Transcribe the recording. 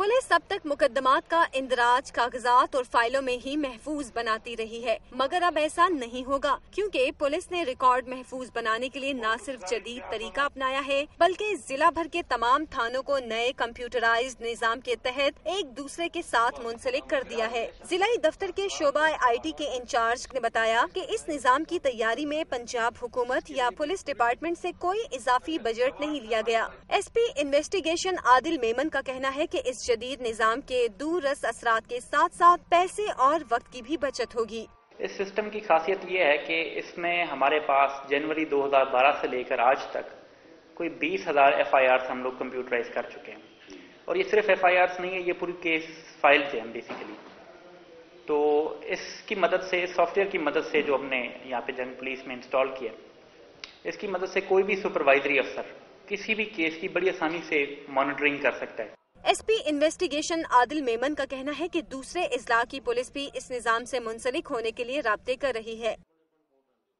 Police اب تک مقدمات کا اندراج، کاغذات اور فائلوں میں ہی محفوظ بناتی رہی ہے۔ مگر اب ایسا نہیں ہوگا، کیونکہ پولیس نے ریکارڈ محفوظ بنانے کے لیے نہ صرف جدید طریقہ اپنایا ہے، بلکہ ضلع بھر کے تمام تھانوں کو نئے کمپیوٹرائز نظام کے تحت ایک دوسرے کے ساتھ منسلک کر دیا ہے۔ ضلع دفتر کے شعبہ آئی ٹی کے انچارج نے بتایا کہ اس نظام کی تیاری میں پنجاب حکومت یا پولیس ڈپارٹمنٹ سے کوئی اضافی بجٹ نہیں لیا گیا۔ S P investigation Adil Memon کا کہنا ہے کہ اس جدید نظام کے دور رس اثرات کے ساتھ ساتھ پیسے اور وقت کی بھی بچت ہوگی۔ اس سسٹم کی خاصیت یہ ہے کہ اس میں ہمارے پاس جنوری دو ہزار بارہ سے لے کر آج تک کوئی بیس ہزار ایف آئی آر ہم لوگ کمپیوٹرائز کر چکے ہیں۔ اور یہ صرف ایف آئی آر نہیں ہے، یہ پوری کیس فائل تھے ہم بیسیکلی تو اس کی مدد سے سافٹ ویئر کی مدد سے جو ہم نے یہاں پہ جنگ پولیس میں انسٹال کیا اس کی مدد سے کوئی بھی سپروائزری افسر کسی بھی کیس کی بڑی آسانی سے مانیٹرنگ کر سکتا ہے۔ S P investigation Adil Memon کا کہنا ہے کہ دوسرے اضلاع کی پولیس بھی اس نظام سے منسلک ہونے کے لیے رابطے کر رہی ہے۔